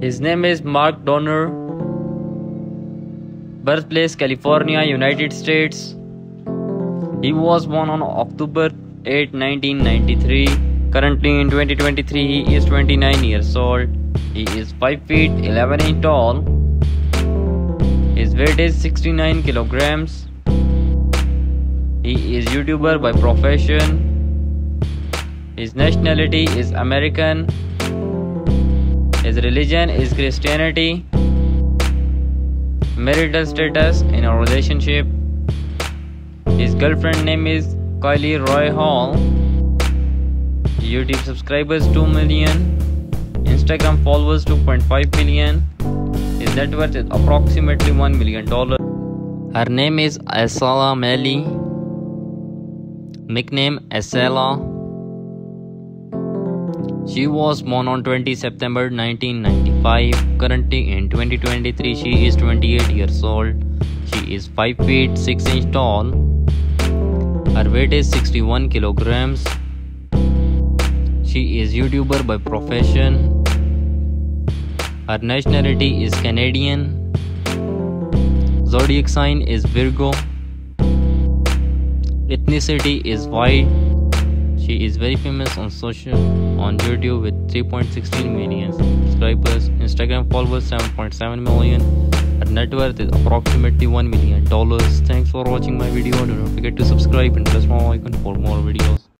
His name is Mark Dohner. Birthplace California, United States. He was born on October 8, 1993. Currently in 2023, he is 29 years old. He is 5 feet 11 inch tall. His weight is 69 kilograms. He is YouTuber by profession. His nationality is American. His religion is Christianity. Marital status in a relationship. His girlfriend name is Kylie Roy Hall. YouTube subscribers 2 million. Instagram followers 2.5 million. His net worth is approximately 1 million dollar. Her name is Asala Maleh. Nickname Asala. She was born on 20 September 1995. Currently in 2023, she is 28 years old. She is 5 feet 6 inch tall. Her weight is 61 kilograms. She is YouTuber by profession. Her nationality is Canadian. Zodiac sign is Virgo. Ethnicity is white. She is very famous on social on YouTube with 3.16 million subscribers. Instagram followers 7.7 million. Her net worth is approximately 1 million dollars. Thanks for watching my video. Do not forget to subscribe and press my icon for more videos.